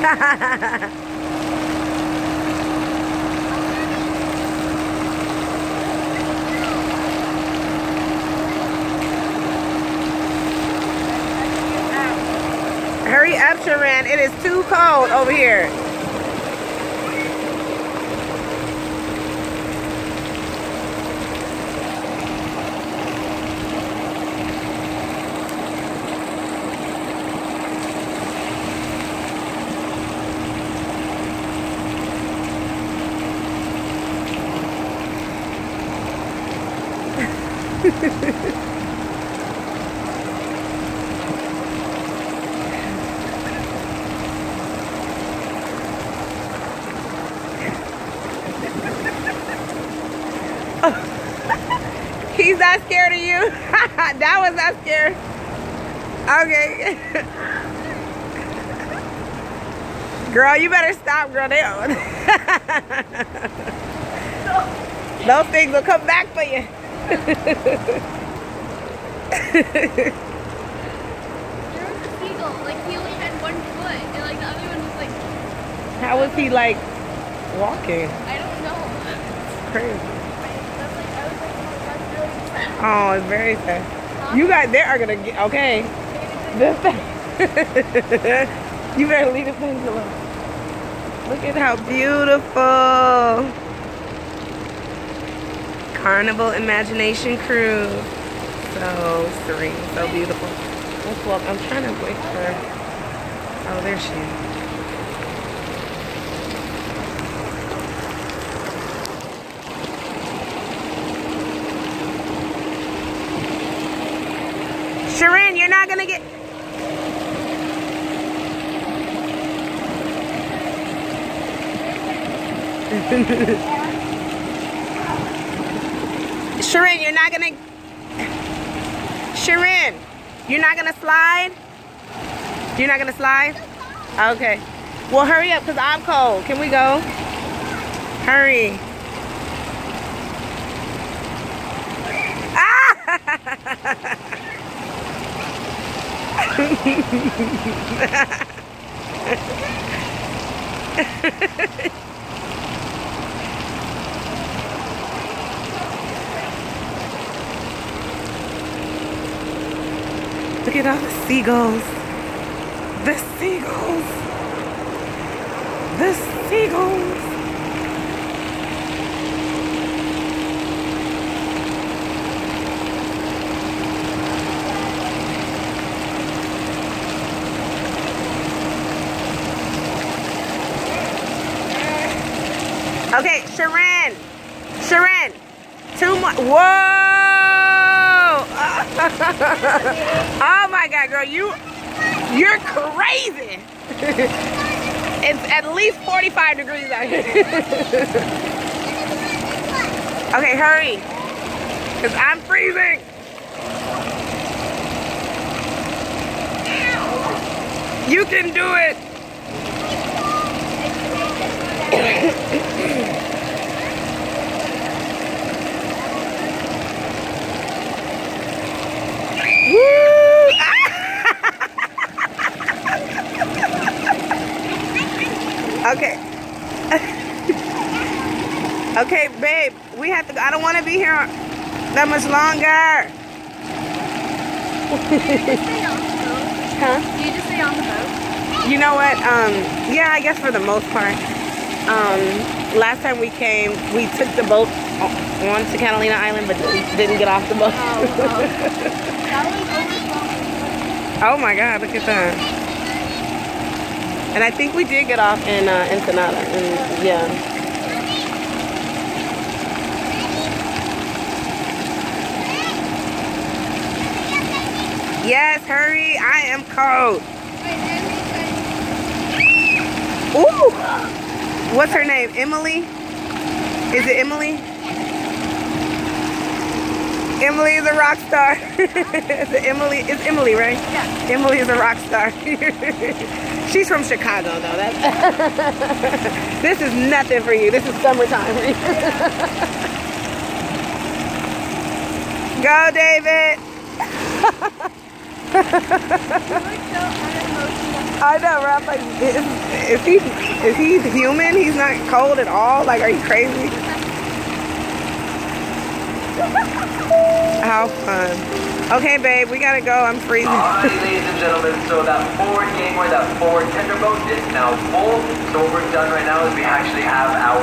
Hurry up, Sharon. It is too cold over here. He's not scared of you. that was not scared. Okay. girl, you better stop, girl. They Those things will come back for you. There was a seagull, like he only had one foot, and like the other one was like, How was he like walking? I don't know. Crazy. That's like, I was like, oh, that's really sad. Oh, it's very sad. You guys, they are gonna get okay. Thing. you better leave the things alone. Look at how beautiful. Carnival Imagination Cruise. So serene, so beautiful. Let's walk. I'm trying to wait for. Oh, there she is. Sharon, you're not gonna get. Sharon, you're not gonna. Sharon, you're not gonna slide? You're not gonna slide? Okay. Well, hurry up because I'm cold. Can we go? Hurry. Ah! Look at all the seagulls. The seagulls. The seagulls. Okay, Sharon. Sharon. Two more. Whoa! oh my God, girl, you, you're crazy. it's at least 45 degrees out here. okay, hurry, cause I'm freezing. You can do it. Okay. okay, babe, we have to go. I don't want to be here that much longer. You just stay on the boat? Huh? Do you just stay on the boat? You know what? Um, yeah, I guess for the most part. Um, last time we came, we took the boat on to Catalina Island, but we didn't get off the boat. Oh, oh. Oh my God, look at that. And I think we did get off in uh, Ensenada. And, yeah. Yes, hurry. I am cold. Ooh. What's her name? Emily? Is it Emily? Emily is a rock star. is Emily? It's Emily, right? Yeah. Emily is a rock star. She's from Chicago, though. That's this is nothing for you. This is summertime for you. Go, David. You look so unemotional. I know, Ralph. Like, is, is he is he human? He's not cold at all. Like, are you crazy? How fun. Okay, babe, we gotta go. I'm freezing. Alright, ladies and gentlemen, so that Ford Gamer, that Ford Tender boat is now full. So what we've done right now is we actually have our